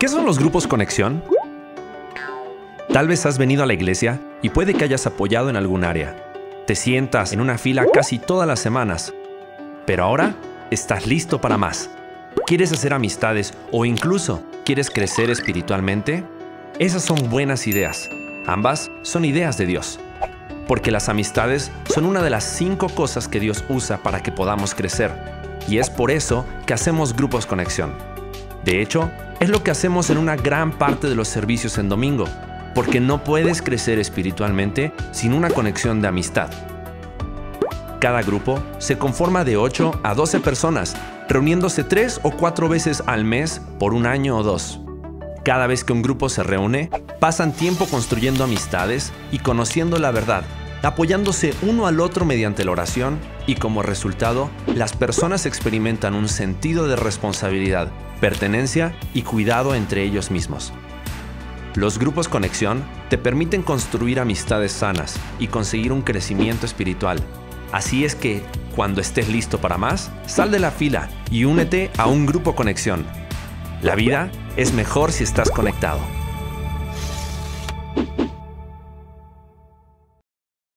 ¿Qué son los grupos conexión? Tal vez has venido a la iglesia y puede que hayas apoyado en algún área. Te sientas en una fila casi todas las semanas, pero ahora estás listo para más. ¿Quieres hacer amistades o incluso quieres crecer espiritualmente? Esas son buenas ideas. Ambas son ideas de Dios. Porque las amistades son una de las cinco cosas que Dios usa para que podamos crecer. Y es por eso que hacemos grupos conexión. De hecho, es lo que hacemos en una gran parte de los servicios en domingo, porque no puedes crecer espiritualmente sin una conexión de amistad. Cada grupo se conforma de 8 a 12 personas, reuniéndose 3 o 4 veces al mes por un año o dos. Cada vez que un grupo se reúne, pasan tiempo construyendo amistades y conociendo la verdad, apoyándose uno al otro mediante la oración y como resultado, las personas experimentan un sentido de responsabilidad, pertenencia y cuidado entre ellos mismos. Los grupos conexión te permiten construir amistades sanas y conseguir un crecimiento espiritual. Así es que, cuando estés listo para más, sal de la fila y únete a un grupo conexión. La vida es mejor si estás conectado.